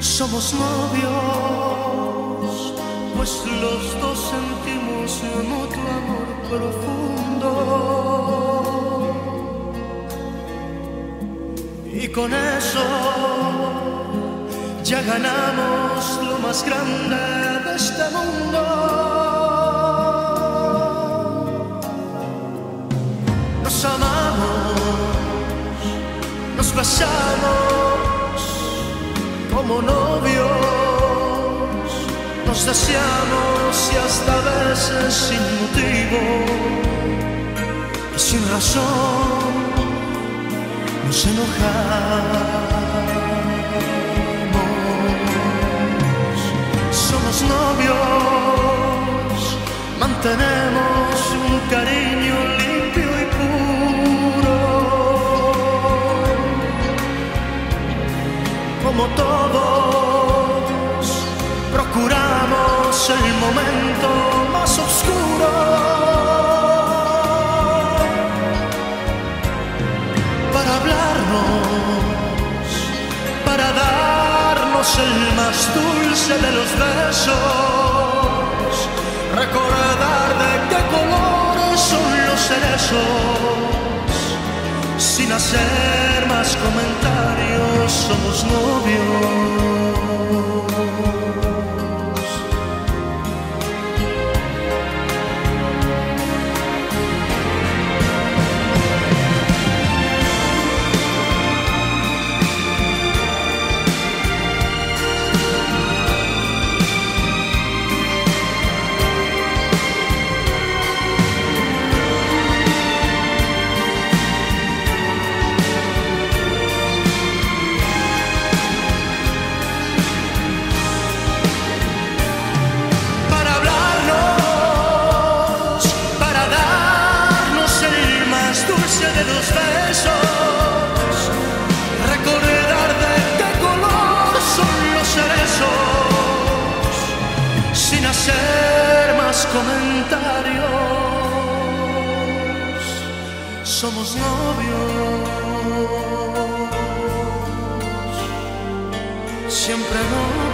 Somos novios, pues los dos sentimos mutuo amor profundo. Y con eso ya ganamos lo más grande de este mundo. Nos amamos, nos besamos como novios, nos deseamos y hasta a veces sin motivo y sin razón nos enojamos. Mantenemos un cariño limpio y puro. Como todos, procuramos el momento más oscuro. para hablarnos, para darnos el más dulce de los besos, recordar sin hacer más comentarios, somos novios. Comentarios, somos novios, siempre novios.